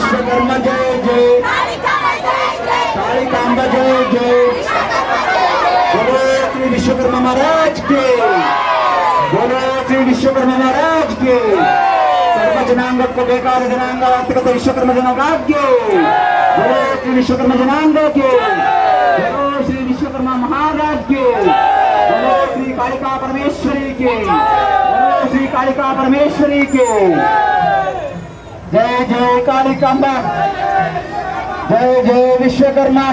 विश्वकर्मा जय जय कालिकाम्बा जय जय बोलो श्री विश्वकर्मा महाराज के बोलो श्री विश्वकर्मा महाराज के कर्म जनांग को बेकार जनांग आत्मगत विश्वकर्मा जनांग बोलो श्री विश्वकर्मा जनांग के बोलो श्री विश्वकर्मा महाराज के बोलो श्री कालिका परमेश्वरी के बोलो श्री कालिका परमेश्वरी के जय जय कालिकांबा जय जय विश्वकर्मा।